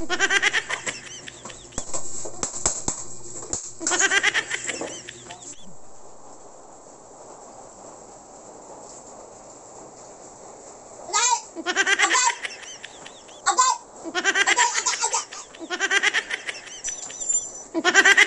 Agay! Agay! Agay!